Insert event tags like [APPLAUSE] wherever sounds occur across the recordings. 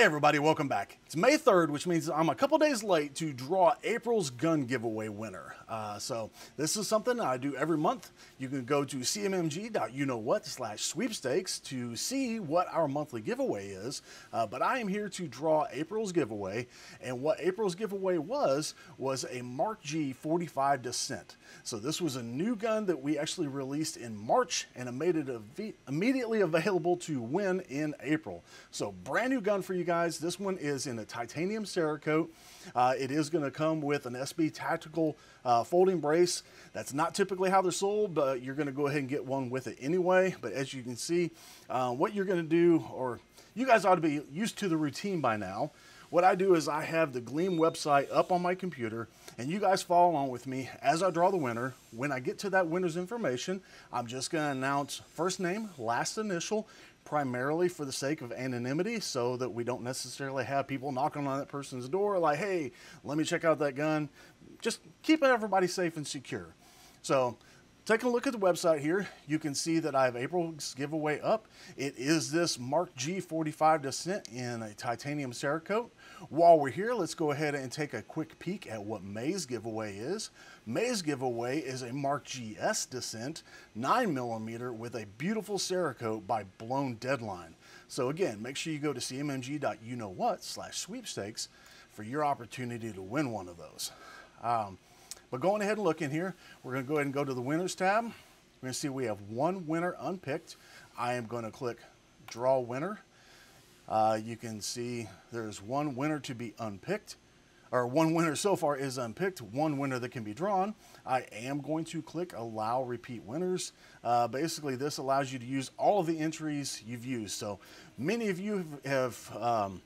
Everybody, welcome back. It's May 3rd, which means I'm a couple days late to draw April's gun giveaway winner. Uh, so this is something I do every month. You can go to cmmg.youknowwhat slash sweepstakes to see what our monthly giveaway is. Uh, but I am here to draw April's giveaway, and what April's giveaway was, was a Mark G 45 Dissent. So this was a new gun that we actually released in March, and made it av immediately available to win in April. So brand new gun for you guys. Guys, this one is in a titanium Cerakote. Uh, it is going to come with an SB Tactical uh, folding brace. That's not typically how they're sold, but you're going to go ahead and get one with it anyway. But as you can see, uh, what you're going to do, or you guys ought to be used to the routine by now. What I do is I have the Gleam website up on my computer, and you guys follow along with me as I draw the winner. When I get to that winner's information, I'm just going to announce first name, last initial, primarily for the sake of anonymity so that we don't necessarily have people knocking on that person's door like, hey, let me check out that gun. Just keeping everybody safe and secure. So take a look at the website here. You can see that I have April's giveaway up. It is this Mark G45 Dissent in a titanium Cerakote. While we're here, let's go ahead and take a quick peek at what May's giveaway is. May's giveaway is a Mark GS Dissent 9mm with a beautiful Cerakote by Blown Deadline. So again, make sure you go to cmmg.youknowwhat slash sweepstakes for your opportunity to win one of those. Um, but going ahead and looking here, we're going to go ahead and go to the winners tab. We're going to see we have one winner unpicked. I am going to click draw winner. Uh, you can see there's one winner to be unpicked, or one winner so far is unpicked, one winner that can be drawn. I am going to click allow repeat winners. Uh, basically, this allows you to use all of the entries you've used. So many of you have um,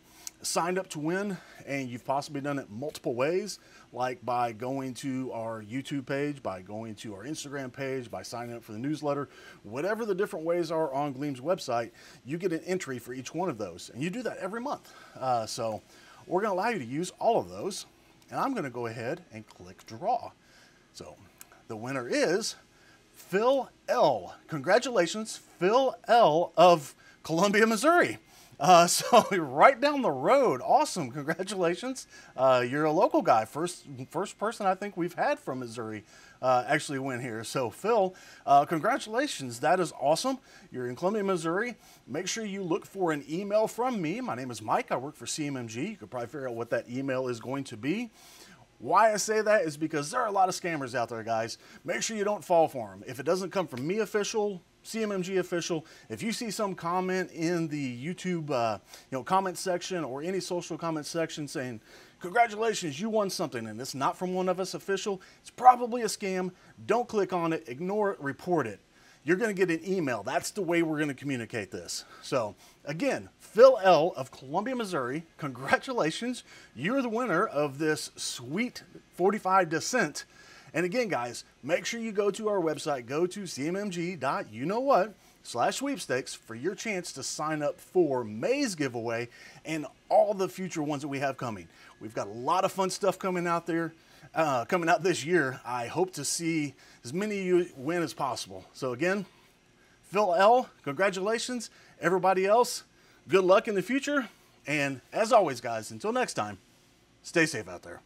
signed up to win and you've possibly done it multiple ways, like by going to our YouTube page, by going to our Instagram page, by signing up for the newsletter, whatever the different ways are on Gleam's website, you get an entry for each one of those. And you do that every month. Uh, so we're going to allow you to use all of those. And I'm going to go ahead and click draw. So the winner is Phil L. Congratulations, Phil L. of Columbia, Missouri. Uh, [LAUGHS] so right down the road, awesome! Congratulations, uh, you're a local guy. First, first person I think we've had from Missouri uh, actually win here. So Phil, uh, congratulations! That is awesome. You're in Columbia, Missouri. Make sure you look for an email from me. My name is Mike. I work for CMMG. You could probably figure out what that email is going to be. Why I say that is because there are a lot of scammers out there, guys. Make sure you don't fall for them. If it doesn't come from me official, CMMG official. If you see some comment in the YouTube, uh, you know, comment section or any social comment section saying, "Congratulations, you won something," and it's not from one of us official, it's probably a scam. Don't click on it. Ignore it. Report it. You're going to get an email. That's the way we're going to communicate this. So again, Phil L of Columbia, Missouri, congratulations. You're the winner of this sweet 45 Dissent and again, guys, make sure you go to our website, go to cmmg.youknowwhat slash sweepstakes for your chance to sign up for May's giveaway and all the future ones that we have coming. We've got a lot of fun stuff coming out there, uh, coming out this year. I hope to see as many of you win as possible. So again, Phil L, congratulations. Everybody else, good luck in the future. And as always, guys, until next time, stay safe out there.